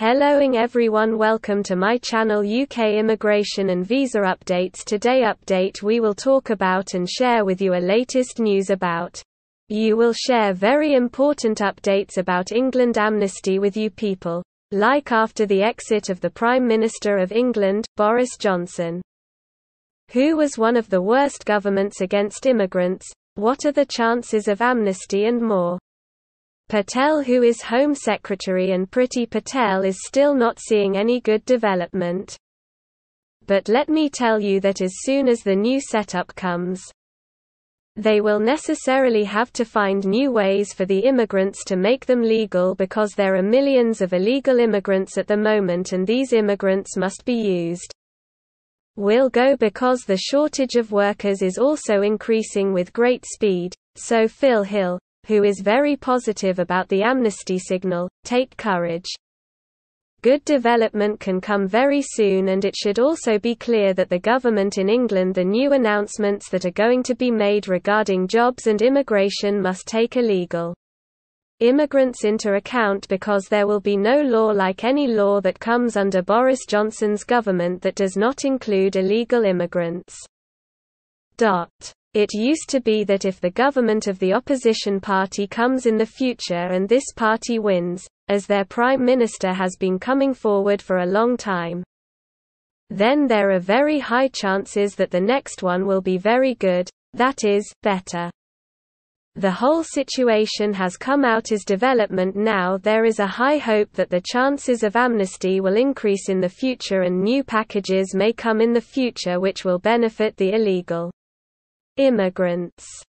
Helloing everyone welcome to my channel UK Immigration and Visa Updates Today update we will talk about and share with you a latest news about. You will share very important updates about England amnesty with you people. Like after the exit of the Prime Minister of England, Boris Johnson. Who was one of the worst governments against immigrants, what are the chances of amnesty and more. Patel who is Home Secretary and Priti Patel is still not seeing any good development. But let me tell you that as soon as the new setup comes, they will necessarily have to find new ways for the immigrants to make them legal because there are millions of illegal immigrants at the moment and these immigrants must be used. Will go because the shortage of workers is also increasing with great speed, so Phil Hill, who is very positive about the amnesty signal, take courage. Good development can come very soon and it should also be clear that the government in England the new announcements that are going to be made regarding jobs and immigration must take illegal immigrants into account because there will be no law like any law that comes under Boris Johnson's government that does not include illegal immigrants. Dot. It used to be that if the government of the opposition party comes in the future and this party wins, as their prime minister has been coming forward for a long time, then there are very high chances that the next one will be very good, that is, better. The whole situation has come out as development now there is a high hope that the chances of amnesty will increase in the future and new packages may come in the future which will benefit the illegal immigrants.